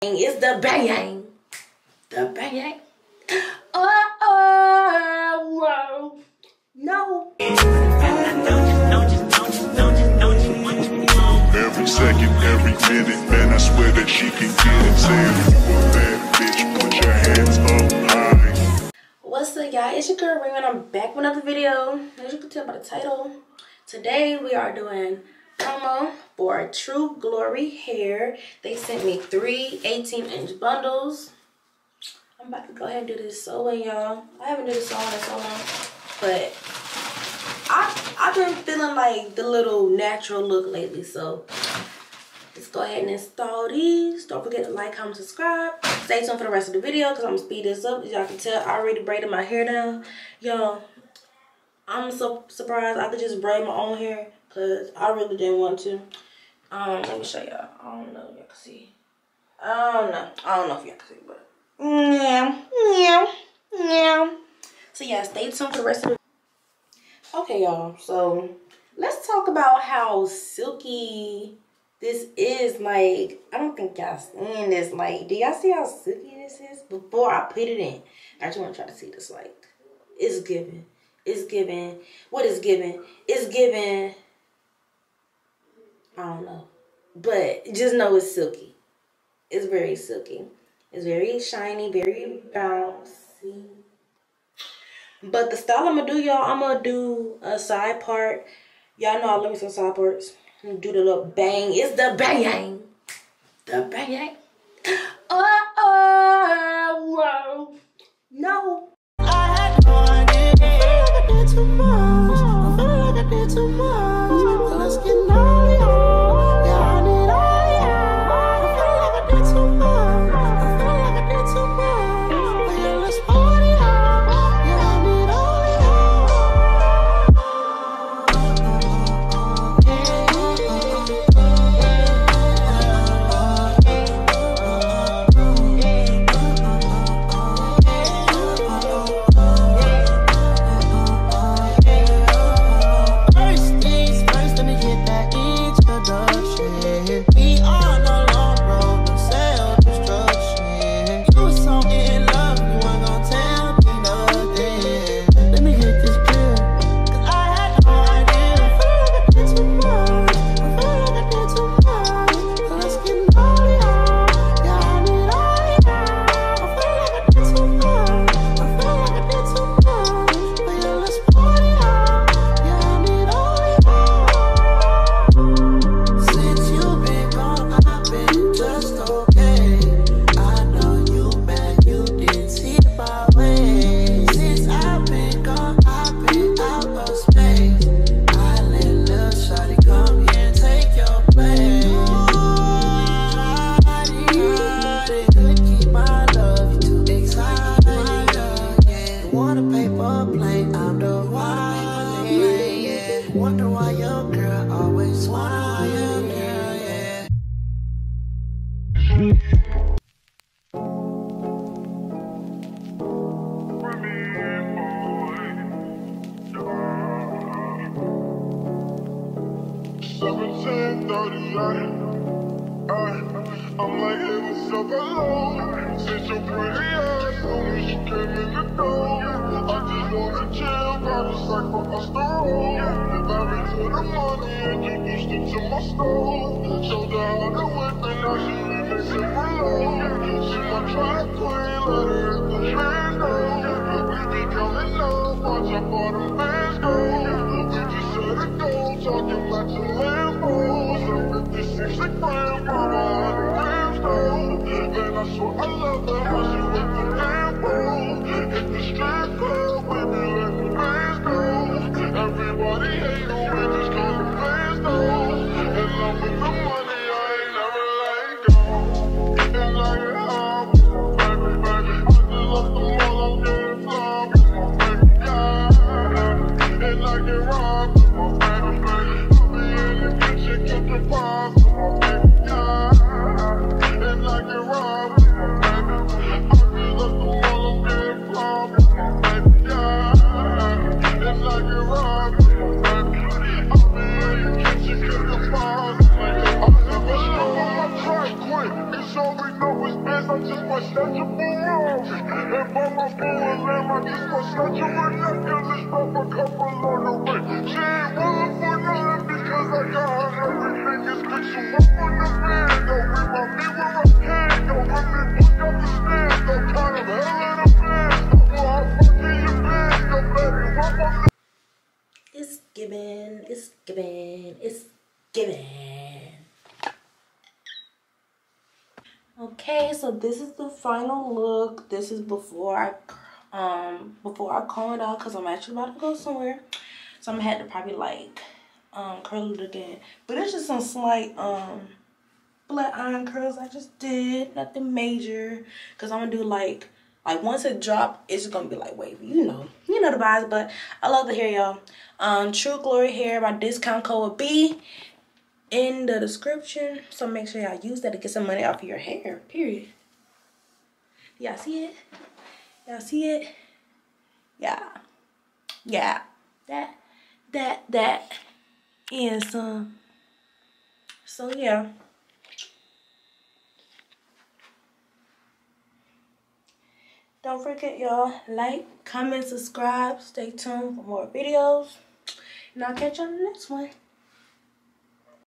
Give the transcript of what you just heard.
It's the bang. The bang. Oh, oh, whoa. No. Every second, every minute, man, I swear that she can get it. Say if you bitch, put your hands up high. What's up, y'all? It's your girl Raymond. I'm back with another video. As you can tell by the title, today we are doing promo for True Glory Hair. They sent me three 18-inch bundles. I'm about to go ahead and do this sew-in, y'all. I haven't done this sew-in in so long, but I, I've been feeling like the little natural look lately, so let's go ahead and install these. Don't forget to like, comment, subscribe. Stay tuned for the rest of the video because I'm going to speed this up. As y'all can tell, I already braided my hair down. Y'all, I'm so surprised I could just braid my own hair because I really didn't want to. Um, let me show y'all. I don't know if y'all can see. I don't know. I don't know if y'all can see, but yeah, yeah, yeah. So yeah, stay tuned for the rest of the Okay, y'all. So let's talk about how silky this is. Like, I don't think y'all seen this. Like, do y'all see how silky this is? Before I put it in, I just want to try to see this. Like, it's giving. It's giving. What is giving? It's giving. I don't know. But just know it's silky. It's very silky. It's very shiny, very bouncy. But the style I'm gonna do, y'all, I'm gonna do a side part. Y'all know I love me some side parts. Do the little bang. It's the bang. The bang. Oh, uh-uh. oh, whoa. No. I had no idea. I feel like I did too much. I feel like I did too much. 1739. I'm like in myself alone. Since your pretty eyes, soon as you came in the door. I just wanna chill, a sack from my store. Married to the money, introduced her to my stove. Showed her how to whip, and now she remixing for my track let. We Man, I love her, how she with the Lambo. Hit the strip club, we be letting bands go. Everybody hate who we just call them fans though. And I'm in the money, I ain't never let go. And I with baby, baby. The with baby, yeah. And I get robbed with my baby, baby. I be in the kitchen cooking pies And buy my boo a my might snatch her a necklace, drop a couple on the way. She ain't rolling for nothing because I got her everything. Bitch, you up on the band, though. Remind me Okay, so this is the final look. This is before I um before I comb it out because I'm actually about to go somewhere. So I'm gonna have to probably like um curl it again. But it's just some slight um black iron curls I just did. Nothing major. Cause I'm gonna do like like once it drop, it's gonna be like wavy. You know. You know the vibes, but I love the hair, y'all. Um True Glory Hair, my discount code will be in the description. So make sure y'all use that to get some money off of your hair. Period. Y'all see it? Y'all see it? Yeah. Yeah. That that that is um so yeah. Don't forget y'all like, comment, subscribe, stay tuned for more videos. And I'll catch you on the next one.